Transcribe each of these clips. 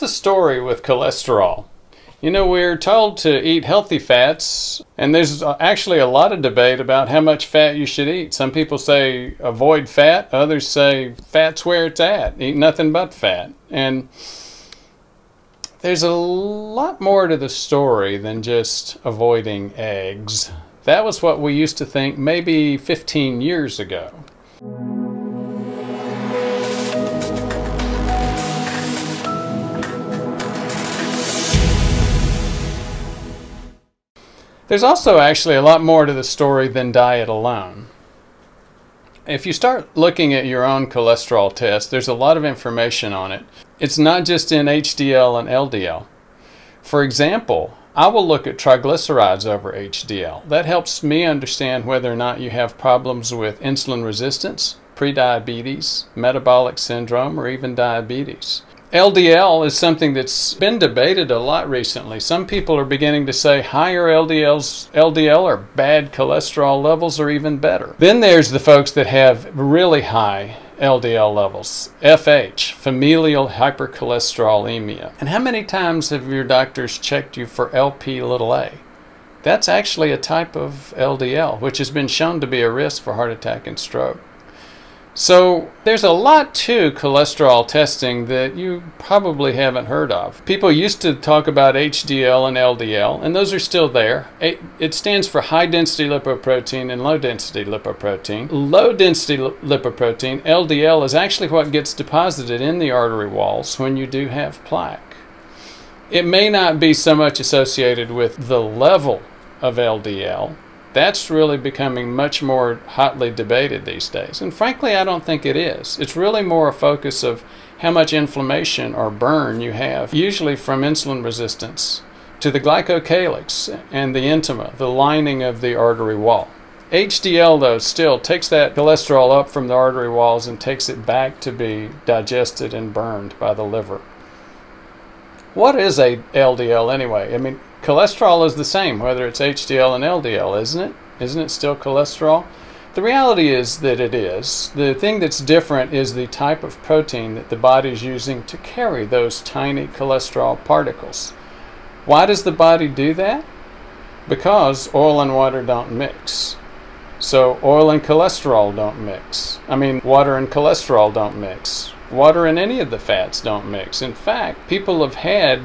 the story with cholesterol? You know, we're told to eat healthy fats, and there's uh, actually a lot of debate about how much fat you should eat. Some people say avoid fat, others say fat's where it's at, eat nothing but fat. And there's a lot more to the story than just avoiding eggs. That was what we used to think maybe 15 years ago. There's also actually a lot more to the story than diet alone. If you start looking at your own cholesterol test, there's a lot of information on it. It's not just in HDL and LDL. For example, I will look at triglycerides over HDL. That helps me understand whether or not you have problems with insulin resistance, prediabetes, metabolic syndrome, or even diabetes. LDL is something that's been debated a lot recently. Some people are beginning to say higher LDLs, LDL or bad cholesterol levels are even better. Then there's the folks that have really high LDL levels, FH, familial hypercholesterolemia. And how many times have your doctors checked you for LP little a? That's actually a type of LDL, which has been shown to be a risk for heart attack and stroke. So there's a lot to cholesterol testing that you probably haven't heard of. People used to talk about HDL and LDL, and those are still there. It stands for high density lipoprotein and low density lipoprotein. Low density lipoprotein, LDL, is actually what gets deposited in the artery walls when you do have plaque. It may not be so much associated with the level of LDL, that's really becoming much more hotly debated these days. And frankly, I don't think it is. It's really more a focus of how much inflammation or burn you have, usually from insulin resistance, to the glycocalyx and the intima, the lining of the artery wall. HDL, though, still takes that cholesterol up from the artery walls and takes it back to be digested and burned by the liver. What is a LDL anyway? I mean, cholesterol is the same, whether it's HDL and LDL, isn't it? Isn't it still cholesterol? The reality is that it is. The thing that's different is the type of protein that the body is using to carry those tiny cholesterol particles. Why does the body do that? Because oil and water don't mix. So oil and cholesterol don't mix. I mean, water and cholesterol don't mix. Water and any of the fats don't mix. In fact, people have had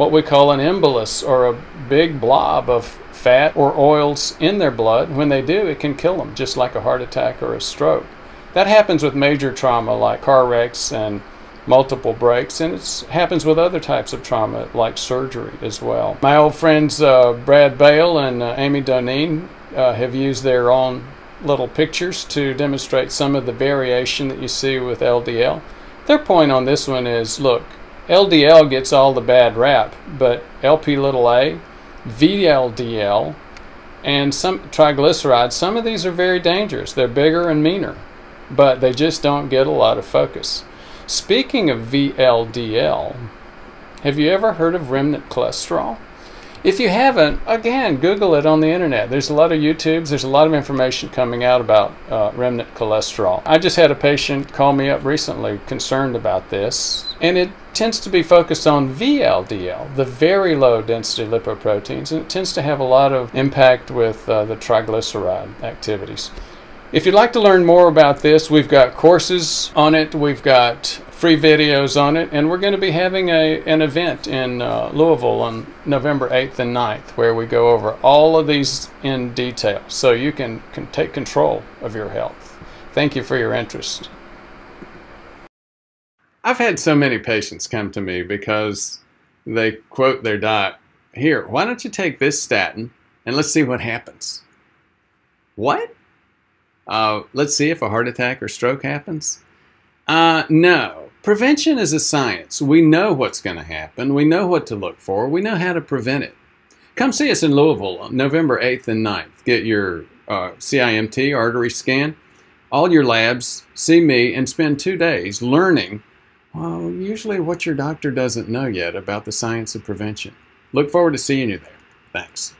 what we call an embolus or a big blob of fat or oils in their blood. When they do, it can kill them, just like a heart attack or a stroke. That happens with major trauma like car wrecks and multiple breaks, and it happens with other types of trauma like surgery as well. My old friends uh, Brad Bale and uh, Amy Doneen uh, have used their own little pictures to demonstrate some of the variation that you see with LDL. Their point on this one is look, LDL gets all the bad rap, but LP little a, VLDL, and some triglycerides, some of these are very dangerous. They're bigger and meaner, but they just don't get a lot of focus. Speaking of VLDL, have you ever heard of remnant cholesterol? If you haven't, again, Google it on the internet. There's a lot of YouTubes, there's a lot of information coming out about uh, remnant cholesterol. I just had a patient call me up recently concerned about this, and it tends to be focused on VLDL, the very low density lipoproteins, and it tends to have a lot of impact with uh, the triglyceride activities. If you'd like to learn more about this, we've got courses on it, we've got free videos on it, and we're going to be having a, an event in uh, Louisville on November 8th and 9th where we go over all of these in detail so you can, can take control of your health. Thank you for your interest. I've had so many patients come to me because they quote their doc, Here, why don't you take this statin and let's see what happens? What? Uh, let's see if a heart attack or stroke happens. Uh, no. Prevention is a science. We know what's going to happen. We know what to look for. We know how to prevent it. Come see us in Louisville November 8th and 9th. Get your uh, CIMT artery scan, all your labs, see me, and spend two days learning, well, usually what your doctor doesn't know yet about the science of prevention. Look forward to seeing you there. Thanks.